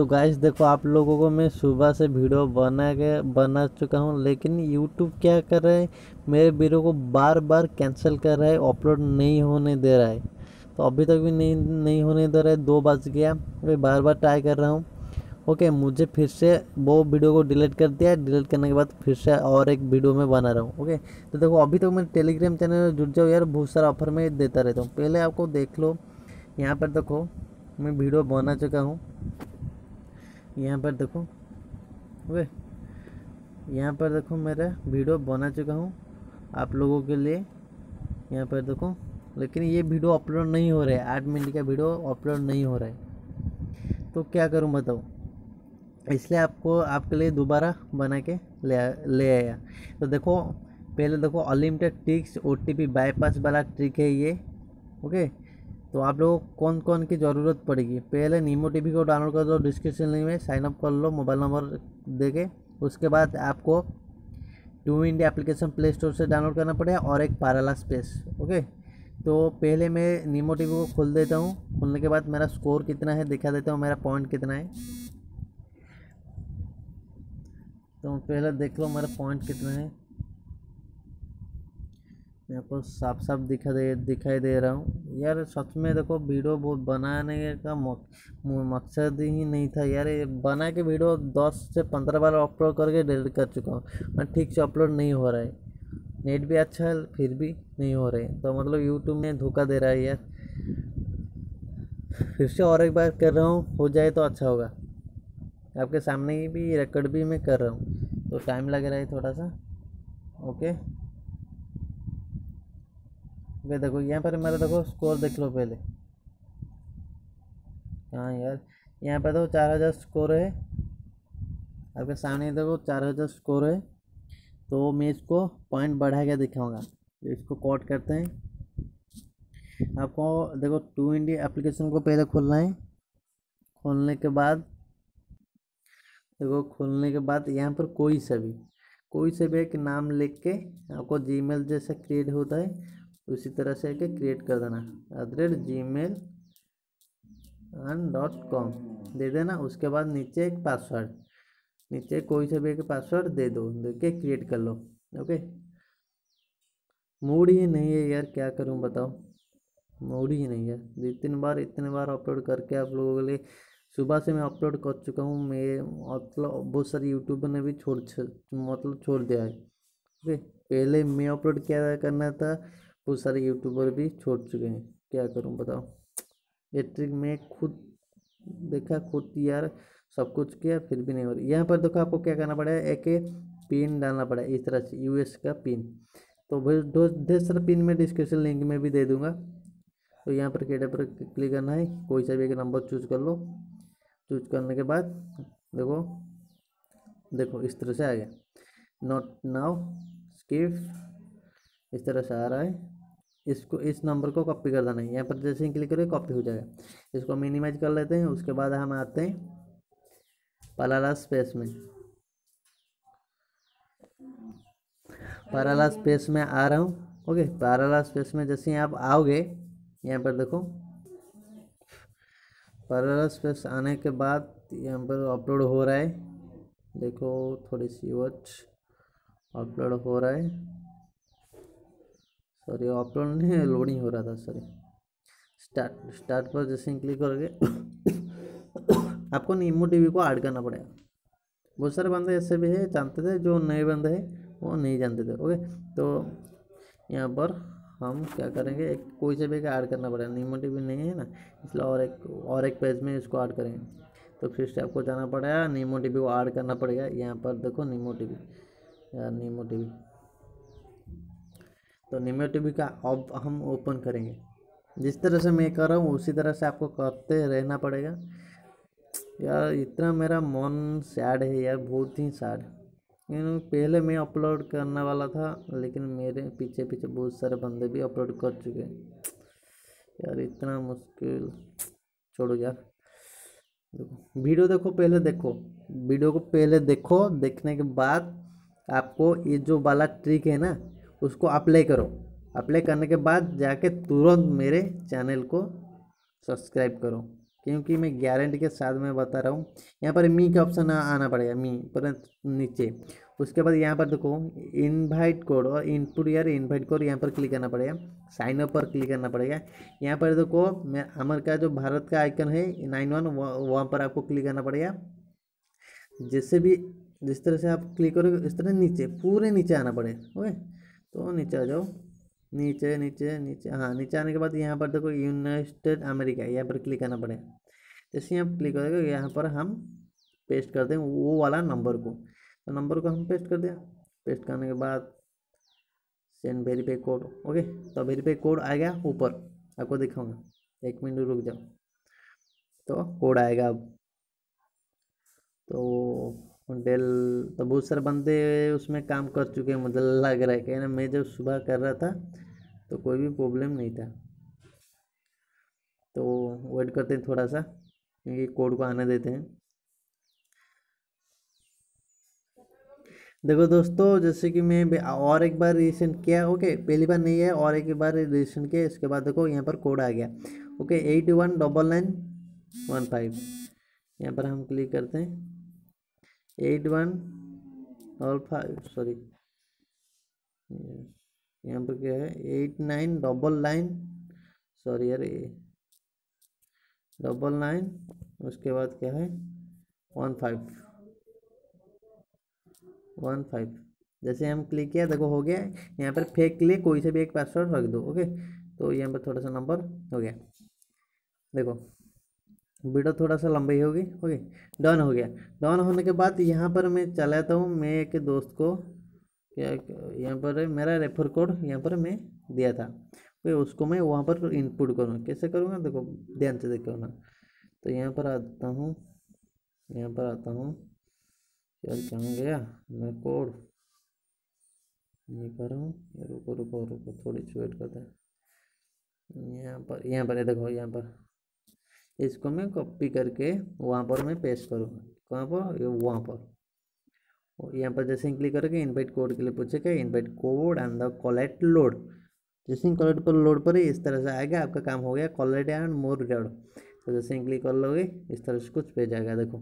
तो गाइस देखो आप लोगों को मैं सुबह से वीडियो बना के, बना चुका हूँ, लेकिन यूट्यूब क्या कर रहा है? मेरे वीडियो को बार बार कैंसिल कर रहा है अपलोड नहीं होने दे रहा है। तो अभी तक भी नहीं नहीं होने दे रहा है, दो बज गया, मैं बार बार ट्राई कर रहा हूँ। ओके मुझे फिर से वो वीडियो को डिलीट कर दिया डिलीट करने के बाद फिर से और एक वीडियो में बना रहा हूँ। ओके तो देखो, अभी तक मैं टेलीग्राम चैनल में जुड़ जाओ यार, बहुत सारा ऑफ़र में देता रहता हूँ। पहले आपको देख लो, यहाँ पर देखो, मैं वीडियो बना चुका हूँ। यहाँ पर देखो। ओके यहाँ पर देखो मेरा वीडियो बना चुका हूँ आप लोगों के लिए। यहाँ पर देखो, लेकिन ये वीडियो अपलोड नहीं हो रहा है। आठ मिनट का वीडियो अपलोड नहीं हो रहा है। तो क्या करूँ बताओ? इसलिए आपको, आपके लिए दोबारा बना के ले ले आया। तो देखो, पहले देखो unlimited tricks O T P bypass वाला ट्रिक है ये। ओके? तो आप लोगों को कौन कौन की ज़रूरत पड़ेगी? पहले नीमो टीवी को डाउनलोड कर दो डिस्क्रिप्शन लिंक में साइनअप कर लो मोबाइल नंबर दे के उसके बाद आपको to India application Play Store से डाउनलोड करना पड़ेगा और एक पाराला स्पेस ओके तो पहले मैं नीमो टीवी को खोल देता हूँ। खोलने के बाद मेरा स्कोर कितना है दिखा देता हूँ, मेरा पॉइंट कितना है। तो पहले देख लो मेरा पॉइंट कितना है। मैं को साफ़ साफ़ दिखा दे, दिखाई दे रहा हूँ। यार सच में देखो, वीडियो बहुत बनाने का मकसद ही नहीं था। यार ये बना के वीडियो दस से पंद्रह बार अपलोड करके डिलीट कर चुका हूँ। मैं ठीक से अपलोड नहीं हो रहा है। नेट भी अच्छा है, फिर भी नहीं हो रहे तो मतलब यूट्यूब में धोखा दे रहा है यार। फिर से और एक बार कर रहा हूँ, हो जाए तो अच्छा होगा। आपके सामने ही भी रिकॉर्ड भी मैं कर रहा हूँ। तो टाइम लग रहा है थोड़ा सा। ओके वे देखो, यहाँ पर मेरा देखो स्कोर देख लो पहले। हाँ यार, यहाँ पर देखो चार हज़ार स्कोर है। आपके सामने देखो चार हज़ार स्कोर है। तो मैं इसको पॉइंट बढ़ा के दिखाऊँगा। इसको कॉट करते हैं। आपको देखो टू इंडिया एप्लीकेशन को पहले खोलना है। खोलने के बाद, देखो खोलने के बाद यहाँ पर कोई सा भी, कोई से भी एक नाम लिख के आपको जीमेल जैसा क्रिएट होता है। उसी तरह से के क्रिएट कर देना। At the rate gmail dot com दे देना, उसके बाद नीचे एक पासवर्ड नीचे कोई से भी एक पासवर्ड दे दो, दे के क्रिएट कर लो ओके मूड ही नहीं है यार, क्या करूँ बताओ? मूड ही नहीं है। दो तीन बार, इतने बार अपलोड करके आप लोगों के लिए सुबह से मैं अपलोड कर चुका हूँ, मैं मतलब बहुत सारे यूट्यूबर ने भी छोड़ मतलब छोड़ दिया है ओके पहले मैं अपलोड क्या करना था? बहुत सारे यूट्यूबर भी छोड़ चुके हैं। क्या करूँ बताओ? ये ट्रिक मैं खुद देखा, खुद यार सब कुछ किया, फिर भी नहीं हो रही। यहाँ पर देखो आपको क्या करना पड़ेगा एक पिन डालना पड़ेगा इस तरह से यूएस का पिन तो भाई दो, ढेर सारा पिन मैं डिस्क्रिप्शन लिंक में भी दे दूँगा। तो यहाँ पर केटे पर क्लिक करना है, कोई सा भी एक नंबर चूज़ कर लो। चूज़ करने के बाद देखो देखो इस तरह से आ गया। नॉट नाउ स्किप इस तरह से आ रहा है। इसको, इस नंबर को कॉपी कर देना है यहाँ पर जैसे ही क्लिक करें कॉपी हो जाएगा। इसको मिनिमाइज कर लेते हैं, उसके बाद हम आते हैं पलाला स्पेस में। पैराला स्पेस में आ रहा हूँ ओके पैराला स्पेस में जैसे आप आओगे, यहाँ पर देखो पैराला स्पेस आने के बाद यहाँ पर अपलोड हो रहा है। देखो, थोड़ी सी वॉच अपलोड हो रहा है। सॉरी अपलोड नहीं है लोडिंग हो रहा था सॉरी स्टार्ट स्टार्ट पर जैसे ही क्लिक करोगे, आपको नीमो टीवी को ऐड करना पड़ेगा। बहुत सारे बंदे ऐसे भी है, जानते थे, जो नए बंदे हैं, वो नहीं जानते थे ओके तो यहाँ पर हम क्या करेंगे, एक कोई से भी ऐड करना पड़ेगा। नीमो टीवी नहीं है ना, इसलिए और एक और एक पेज में इसको ऐड करेंगे। तो फिर से आपको जाना पड़ेगा नीमो टीवी को ऐड करना पड़ेगा। यहाँ पर देखो नीमो टीवी यार नीमो टीवी तो निम्यो टीवी का अब हम ओपन करेंगे। जिस तरह से मैं कर रहा हूँ, उसी तरह से आपको करते रहना पड़ेगा। यार, इतना मेरा मन सैड है यार, बहुत ही सैड पहले मैं अपलोड करने वाला था, लेकिन मेरे पीछे पीछे बहुत सारे बंदे भी अपलोड कर चुके हैं। यार, इतना मुश्किल। छोड़ो यार। देखो, वीडियो देखो, पहले देखो। वीडियो को पहले देखो, देखने के बाद आपको ये जो वाला ट्रिक है ना उसको अप्लाई करो। अप्लाई करने के बाद जाके तुरंत मेरे चैनल को सब्सक्राइब करो। क्योंकि मैं गारंटी के साथ में बता रहा हूँ, यहाँ पर मी का ऑप्शन आना पड़ेगा मी पर नीचे। उसके बाद यहाँ पर देखो इनवाइट कोड और इनपुट यार इनवाइट कोड यहाँ पर क्लिक करना पड़ेगा। साइन अप पर क्लिक करना पड़ेगा। यहाँ पर देखो, मैं अमर का जो भारत का आइकन है नाइन वन वहाँ पर आपको क्लिक करना पड़ेगा। जैसे भी, जिस तरह से आप क्लिक करोगे इस तरह नीचे, पूरे नीचे आना पड़ेगा ओके तो नीचे आ जाओ। नीचे नीचे नीचे। हाँ नीचे आने के बाद यहाँ पर देखो यूनाइटेड अमेरिका यहाँ पर क्लिक करना पड़ेगा। जैसे यहाँ क्लिक करोगे, यहाँ पर हम पेस्ट कर दें वो वाला नंबर को। तो नंबर को हम पेस्ट कर दिया। पेस्ट करने के बाद सेंड वेरीफाई कोड ओके तो वेरीफाई कोड आ गया ऊपर। आपको दिखाऊँगा। एक मिनट रुक जाओ। तो कोड आएगा अब। तो डेल तो बहुत सारे बंदे उसमें काम कर चुके हैं, मुझे लग रहा है क्या ना, मैं जब सुबह कर रहा था तो कोई भी प्रॉब्लम नहीं था। तो वेट करते हैं थोड़ा सा, क्योंकि कोड को आने देते हैं। देखो दोस्तों, जैसे कि मैं और एक बार रजिस्ट्रेशन किया ओके पहली बार नहीं है, और एक बार रजिस्ट्रेशन किया, इसके बाद देखो, यहाँ पर कोड आ गया। Okay eight one double nine one five यहाँ पर हम क्लिक करते हैं। Eight one double five, sorry. यहाँ पर क्या है? Eight nine, double nine, sorry यार डबल नाइन, उसके बाद क्या है? One five. One five. जैसे हम क्लिक किया, देखो हो गया। यहाँ पर फेक के लिए कोई से भी एक पासवर्ड रख दो, ओके? तो यहाँ पर थोड़ा सा नंबर हो गया। देखो वीडियो थोड़ा सा लंबी होगी, ओके, डन हो गया। डन होने के बाद यहाँ पर मैं चला चलाता हूँ, मैं एक दोस्त को क्या यहाँ पर मेरा रेफर कोड यहाँ पर मैं दिया था, ओके, उसको मैं वहाँ पर इनपुट करूँगा कैसे करूँगा? देखो, ध्यान से देखो ना। तो यहाँ पर आता हूँ, यहाँ पर आता हूँ यार कहाँ गया? मैं कोड कर रहा हूँ रुको रुको रुको, थोड़ी सी वेट करते हैं। यहाँ पर यहाँ पर देखो, यहाँ पर। इसको मैं कॉपी करके वहाँ पर मैं पेस्ट करूँगा। कहाँ पर? वहाँ पर। यहाँ पर जैसे क्लिक करोगे इनवाइट कोड के लिए पूछेगा इनवाइट कोड एंड द कॉलेट लोड जैसे ही कॉलेट पर लोड पर इस तरह से आएगा, आपका काम हो गया कॉलेट एंड मोर रिज़र्व तो जैसे ही क्लिक कर लोगे, इस तरह से कुछ पेज आएगा देखो।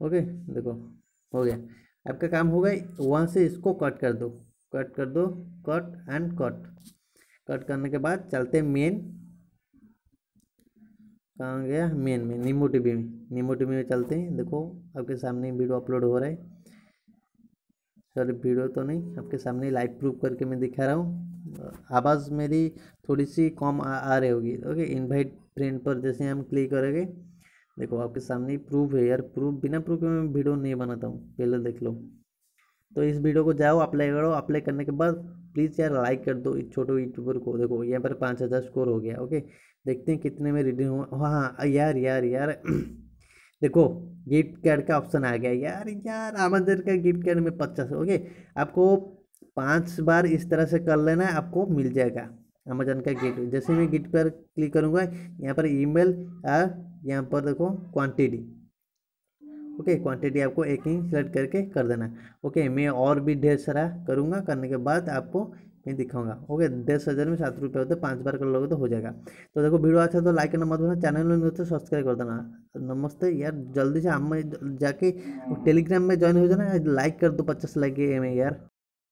ओके देखो, हो गया। आपका काम हो गया, वहाँ से इसको कट कर दो। कट कर दो कट एंड कट कट करने के बाद चलते मेन कहाँ गया? मेन में नीमो टीवी में। नीमो टीवी में चलते हैं। देखो आपके सामने वीडियो अपलोड हो रहा है। सर वीडियो तो नहीं। आपके सामने लाइव प्रूफ करके मैं दिखा रहा हूँ। आवाज़ मेरी थोड़ी सी कम आ, आ रही होगी। ओके इनवाइट फ्रेंड पर जैसे हम क्लिक करेंगे देखो आपके सामने प्रूफ है यार। प्रूफ बिना प्रूफ के मैं वीडियो नहीं बनाता हूँ। पहले देख लो। तो इस वीडियो को जाओ अप्लाई करो। अप्लाई करने के बाद प्लीज़ यार लाइक कर दो इस छोटे यूट्यूबर को। देखो यहाँ पर पाँच हज़ार स्कोर हो गया। ओके देखते हैं कितने में रिडीम हुआ। हाँ यार यार यार। देखो गिफ्ट कार्ड का ऑप्शन आ गया। यार यार अमेजन का गिफ्ट कार्ड में पचास ओके आपको पाँच बार इस तरह से कर लेना है, आपको मिल जाएगा अमेजन का गिफ्ट जैसे मैं गिफ्ट पर क्लिक करूँगा, यहाँ पर ईमेल और यहाँ पर देखो क्वांटिटी ओके क्वांटिटी आपको एक ही सेलेक्ट करके कर देना ओके मैं और भी ढेर सारा करूँगा करने के बाद आपको मैं दिखाऊँगा। ओके दस हज़ार में सात रुपये होते पाँच बार कर लोगे तो हो जाएगा। तो देखो वीडियो अच्छा तो लाइक करना मत भूलना चैनल में तो सब्सक्राइब कर देना। नमस्ते यार जल्दी से हम जाके टेलीग्राम में ज्वाइन हो जाना लाइक कर दो पचास लाइक में यार।